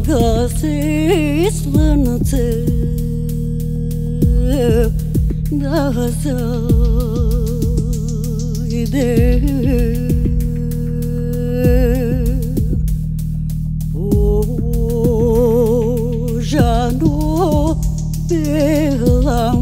găsi slănțe Da să Pojano pe la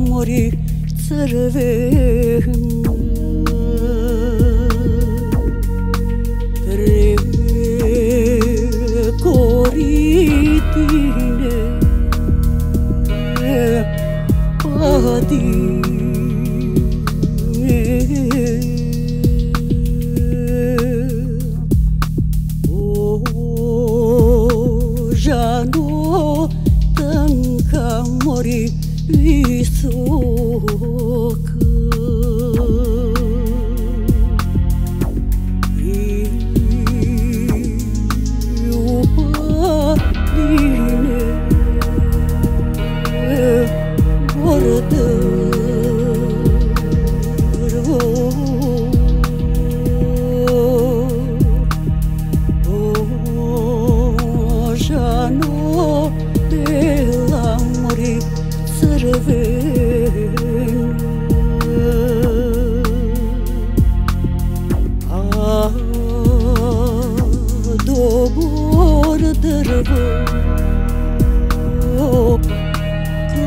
drvo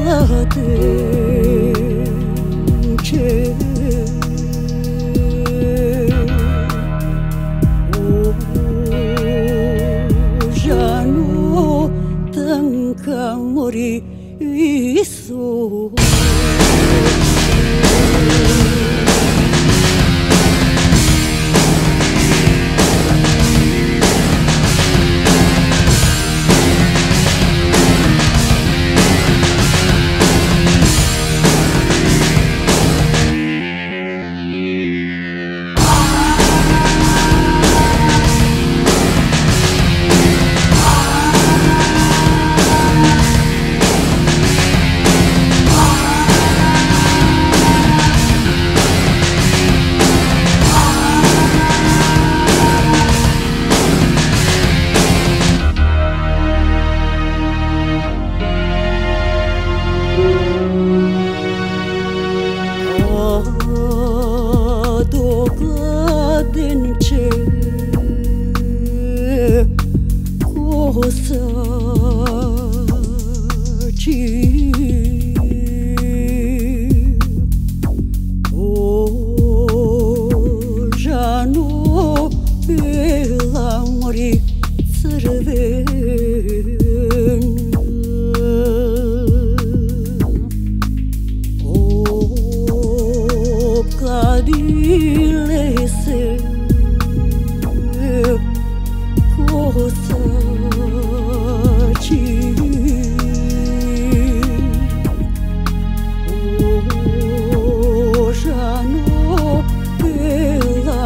Cladence so adilese cosaci o jano pe la